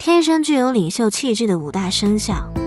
天生具有领袖气质的五大生肖。